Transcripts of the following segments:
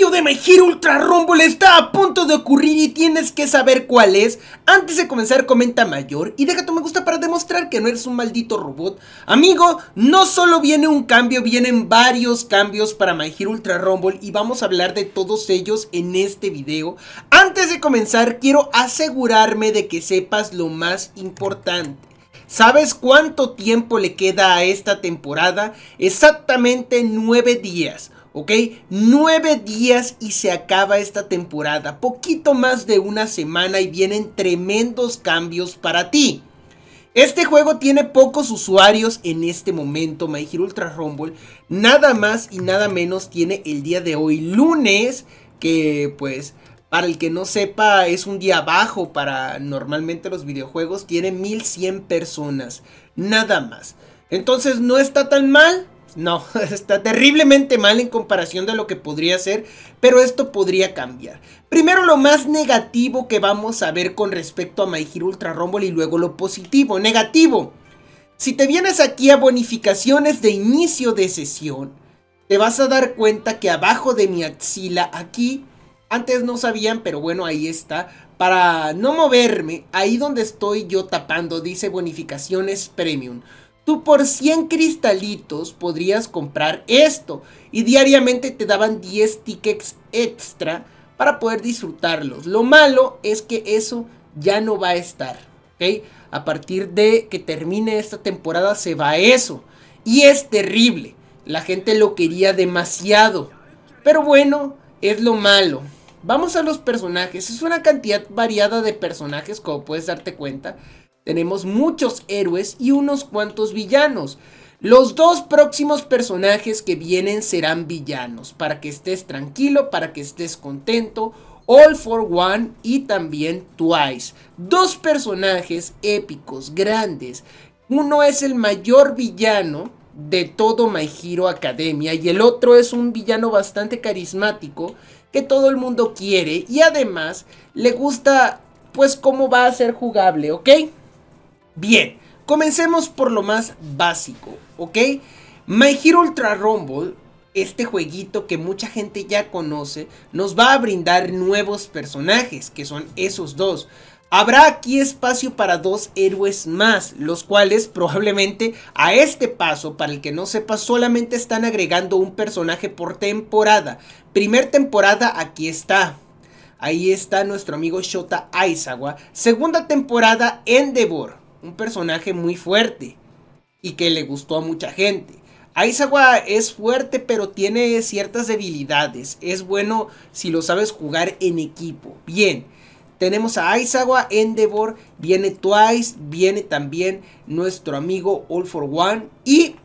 cambio de My Hero Ultra Rumble está a punto de ocurrir y tienes que saber cuál es. Antes de comenzar comenta mayor y deja tu me gusta para demostrar que no eres un maldito robot. Amigo, no solo viene un cambio, vienen varios cambios para My Hero Ultra Rumble y vamos a hablar de todos ellos en este video. Antes de comenzar quiero asegurarme de que sepas lo más importante. ¿Sabes cuánto tiempo le queda a esta temporada? Exactamente 9 días. ¿Ok? Nueve días y se acaba esta temporada. Poquito más de una semana y vienen tremendos cambios para ti. Este juego tiene pocos usuarios en este momento, My Hero Ultra Rumble. Nada más y nada menos tiene el día de hoy, lunes, que pues... Para el que no sepa, es un día bajo para normalmente los videojuegos. Tiene 1100 personas. Nada más. Entonces no está tan mal. No, está terriblemente mal en comparación de lo que podría ser, pero esto podría cambiar. Primero lo más negativo que vamos a ver con respecto a My Hero Ultra Rumble y luego lo positivo. Negativo. Si te vienes aquí a bonificaciones de inicio de sesión, te vas a dar cuenta que abajo de mi axila, aquí, antes no sabían, pero bueno, ahí está. Para no moverme, ahí donde estoy yo tapando, dice bonificaciones premium. Tú por 100 cristalitos podrías comprar esto y diariamente te daban 10 tickets extra para poder disfrutarlos. Lo malo es que eso ya no va a estar, ¿ok? A partir de que termine esta temporada se va eso y es terrible. La gente lo quería demasiado. Pero bueno, es lo malo. Vamos a los personajes. Es una cantidad variada de personajes, como puedes darte cuenta. Tenemos muchos héroes y unos cuantos villanos. Los dos próximos personajes que vienen serán villanos, para que estés tranquilo, para que estés contento. All for One y también Twice. Dos personajes épicos, grandes. Uno es el mayor villano de todo My Hero Academia y el otro es un villano bastante carismático que todo el mundo quiere y además le gusta pues cómo va a ser jugable, ¿ok? Bien, comencemos por lo más básico, ¿ok? My Hero Ultra Rumble, este jueguito que mucha gente ya conoce, nos va a brindar nuevos personajes, que son esos dos. Habrá aquí espacio para dos héroes más, los cuales probablemente a este paso, para el que no sepa, solamente están agregando un personaje por temporada. Primer temporada, aquí está. Ahí está nuestro amigo Shota Aizawa. Segunda temporada, Endeavor un personaje muy fuerte y que le gustó a mucha gente. Aizawa es fuerte pero tiene ciertas debilidades. Es bueno si lo sabes jugar en equipo. Bien, tenemos a Aizawa, Endeavor, viene Twice, viene también nuestro amigo All for One y...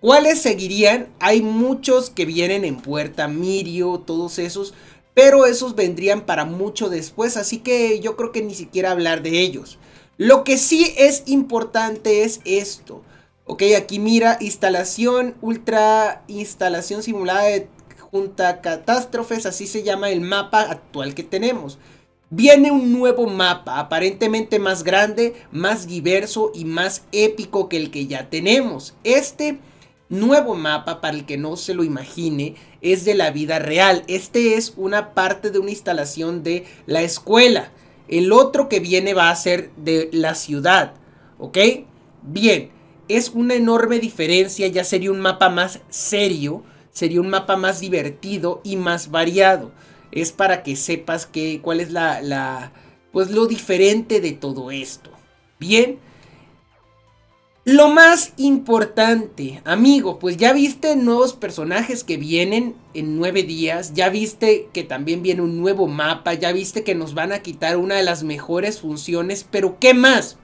¿Cuáles seguirían? Hay muchos que vienen en puerta, Mirio, todos esos, pero esos vendrían para mucho después, así que yo creo que ni siquiera hablar de ellos. Lo que sí es importante es esto. Ok, aquí mira, instalación, ultra instalación simulada de junta catástrofes, así se llama el mapa actual que tenemos. Viene un nuevo mapa, aparentemente más grande, más diverso y más épico que el que ya tenemos. Este nuevo mapa, para el que no se lo imagine, es de la vida real. Este es una parte de una instalación de la escuela. El otro que viene va a ser de la ciudad. ¿Ok? Bien, es una enorme diferencia. Ya sería un mapa más serio. Sería un mapa más divertido y más variado. Es para que sepas que, cuál es la, la pues lo diferente de todo esto. Bien, lo más importante, amigo, pues ya viste nuevos personajes que vienen en nueve días, ya viste que también viene un nuevo mapa, ya viste que nos van a quitar una de las mejores funciones, pero ¿qué más?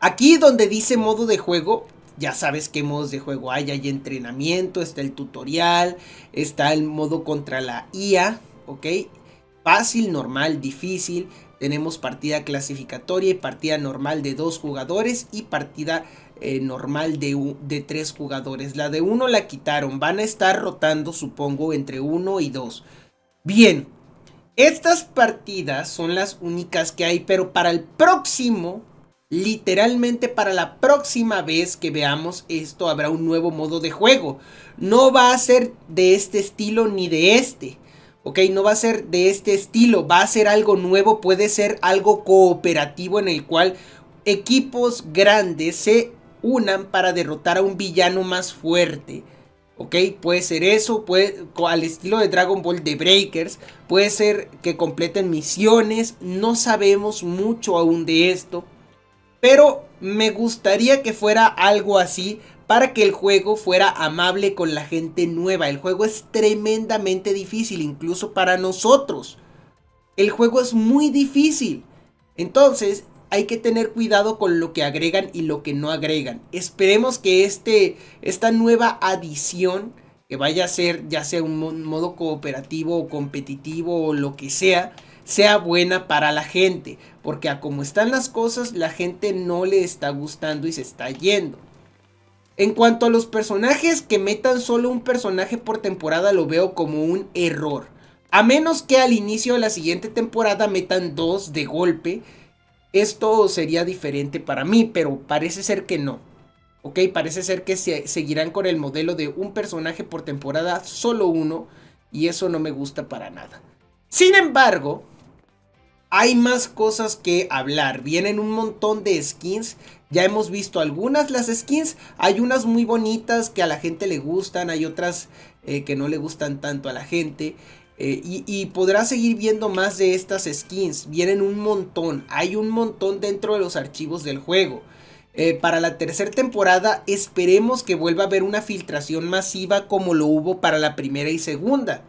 Aquí donde dice modo de juego, ya sabes qué modos de juego hay, hay entrenamiento, está el tutorial, está el modo contra la IA, ¿ok? Fácil, normal, difícil, tenemos partida clasificatoria y partida normal de dos jugadores y partida eh, normal de, de tres jugadores. La de uno la quitaron, van a estar rotando supongo entre uno y dos. Bien, estas partidas son las únicas que hay, pero para el próximo, literalmente para la próxima vez que veamos esto habrá un nuevo modo de juego. No va a ser de este estilo ni de este Ok, no va a ser de este estilo, va a ser algo nuevo, puede ser algo cooperativo en el cual equipos grandes se unan para derrotar a un villano más fuerte. ¿ok? Puede ser eso, puede, al estilo de Dragon Ball de Breakers, puede ser que completen misiones, no sabemos mucho aún de esto, pero me gustaría que fuera algo así para que el juego fuera amable con la gente nueva. El juego es tremendamente difícil, incluso para nosotros. El juego es muy difícil. Entonces, hay que tener cuidado con lo que agregan y lo que no agregan. Esperemos que este, esta nueva adición, que vaya a ser ya sea un modo cooperativo o competitivo o lo que sea, sea buena para la gente. Porque a como están las cosas, la gente no le está gustando y se está yendo. En cuanto a los personajes, que metan solo un personaje por temporada lo veo como un error. A menos que al inicio de la siguiente temporada metan dos de golpe esto sería diferente para mí, pero parece ser que no. Ok, parece ser que se seguirán con el modelo de un personaje por temporada, solo uno, y eso no me gusta para nada. Sin embargo, hay más cosas que hablar. Vienen un montón de skins. Ya hemos visto algunas las skins. Hay unas muy bonitas que a la gente le gustan. Hay otras eh, que no le gustan tanto a la gente. Eh, y, podrás seguir viendo más de estas skins. Vienen un montón. Hay un montón dentro de los archivos del juego. Eh, para la tercera temporada esperemos que vuelva a haber una filtración masiva como lo hubo para la primera y segunda.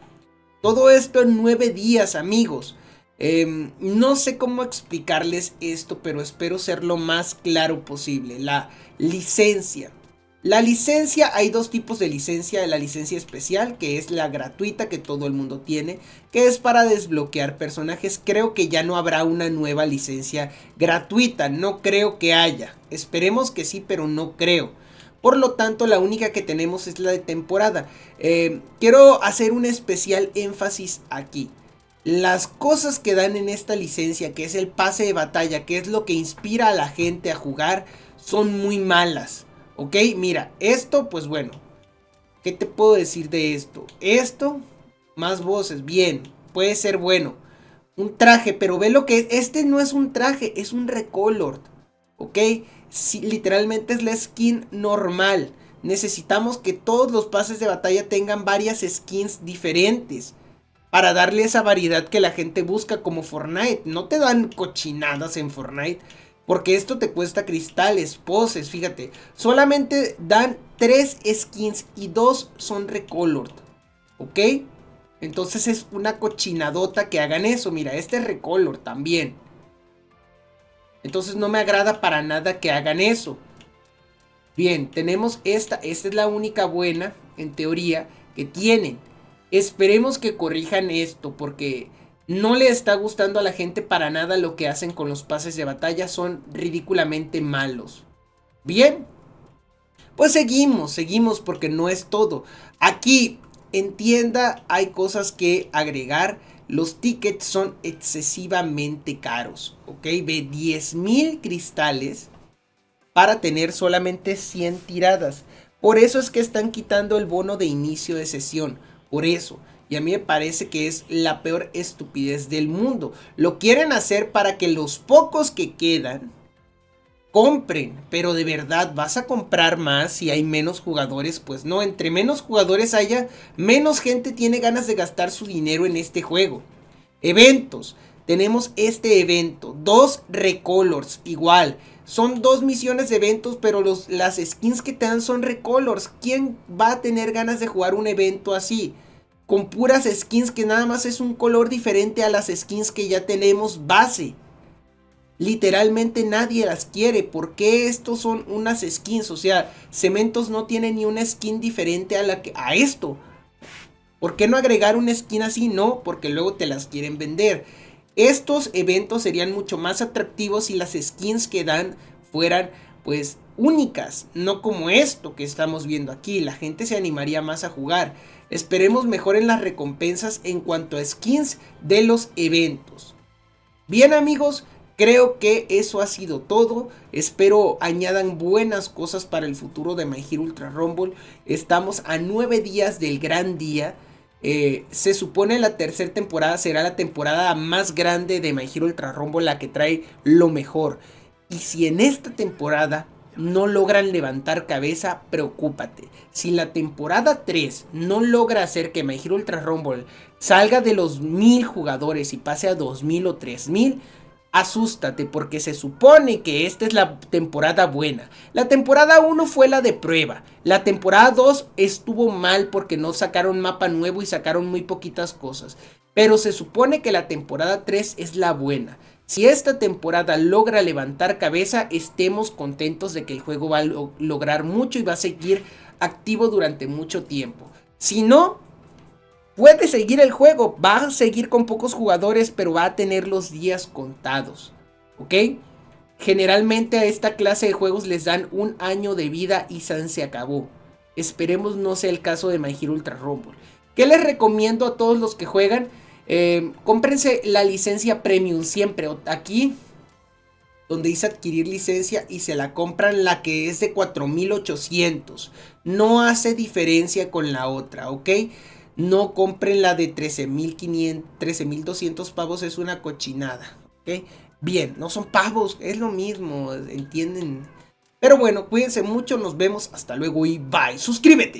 Todo esto en nueve días amigos. Em, no sé cómo explicarles esto, pero espero ser lo más claro posible. La licencia. La licencia, hay dos tipos de licencia, la licencia especial, que es la gratuita que todo el mundo tiene, que es para desbloquear personajes. Creo que ya no habrá una nueva licencia gratuita, no creo que haya. Esperemos que sí, pero no creo. Por lo tanto, la única que tenemos es la de temporada. Eh, quiero hacer un especial énfasis aquí. Las cosas que dan en esta licencia, que es el pase de batalla, que es lo que inspira a la gente a jugar, son muy malas. Ok, mira, esto, pues bueno. ¿Qué te puedo decir de esto? Esto, más voces, bien, puede ser bueno. Un traje, pero ve lo que es. Este no es un traje, es un recolor. ¿Ok? Literalmente es la skin normal. Necesitamos que todos los pases de batalla tengan varias skins diferentes. Para darle esa variedad que la gente busca como Fortnite. No te dan cochinadas en Fortnite. Porque esto te cuesta cristales, poses, fíjate. Solamente dan tres skins y dos son recolored. ¿Ok? Entonces es una cochinadota que hagan eso. Mira, este es recolor también. Entonces no me agrada para nada que hagan eso. Bien, tenemos esta. Esta es la única buena, en teoría, que tienen. Esperemos que corrijan esto porque no le está gustando a la gente para nada lo que hacen con los pases de batalla. Son ridículamente malos. Bien. Pues seguimos, seguimos porque no es todo. Aquí en tienda hay cosas que agregar. Los tickets son excesivamente caros. Ok, ve 10 mil cristales para tener solamente 100 tiradas. Por eso es que están quitando el bono de inicio de sesión. Por eso. Y a mí me parece que es la peor estupidez del mundo. Lo quieren hacer para que los pocos que quedan compren. Pero de verdad, ¿vas a comprar más si hay menos jugadores? Pues no, entre menos jugadores haya, menos gente tiene ganas de gastar su dinero en este juego. Eventos. Tenemos este evento. Dos recolors. Igual. Son dos misiones de eventos, pero los, las skins que te dan son recolors. ¿Quién va a tener ganas de jugar un evento así? con puras skins que nada más es un color diferente a las skins que ya tenemos base. Literalmente nadie las quiere. ¿Por qué estos son unas skins? O sea, Cementos no tiene ni una skin diferente a, la que, a esto. ¿Por qué no agregar una skin así? No, porque luego te las quieren vender. Estos eventos serían mucho más atractivos si las skins que dan fueran pues únicas, no como esto que estamos viendo aquí. La gente se animaría más a jugar. Esperemos mejoren las recompensas en cuanto a skins de los eventos. Bien amigos, creo que eso ha sido todo. Espero añadan buenas cosas para el futuro de My Hero Ultra Rumble. Estamos a nueve días del gran día. Eh, se supone la tercera temporada será la temporada más grande de My Hero Ultra la que trae lo mejor. Y si en esta temporada no logran levantar cabeza, preocúpate. Si la temporada 3 no logra hacer que My Hero Ultra Rumble salga de los mil jugadores y pase a 2000 o 3000, asústate porque se supone que esta es la temporada buena. La temporada 1 fue la de prueba. La temporada 2 estuvo mal porque no sacaron mapa nuevo y sacaron muy poquitas cosas. Pero se supone que la temporada 3 es la buena. Si esta temporada logra levantar cabeza, estemos contentos de que el juego va a lograr mucho y va a seguir activo durante mucho tiempo. Si no, puede seguir el juego, va a seguir con pocos jugadores, pero va a tener los días contados. ¿Ok? Generalmente a esta clase de juegos les dan un año de vida y se acabó. Esperemos no sea el caso de My Ultra Rumble. ¿Qué les recomiendo a todos los que juegan? Eh, cómprense la licencia premium siempre. Aquí, donde dice adquirir licencia y se la compran la que es de 4800. No hace diferencia con la otra, ¿ok? No compren la de 13.500, 13.200 pavos, es una cochinada. Bien, no son pavos, es lo mismo, ¿entienden? Pero bueno, cuídense mucho, nos vemos, hasta luego y bye. Suscríbete.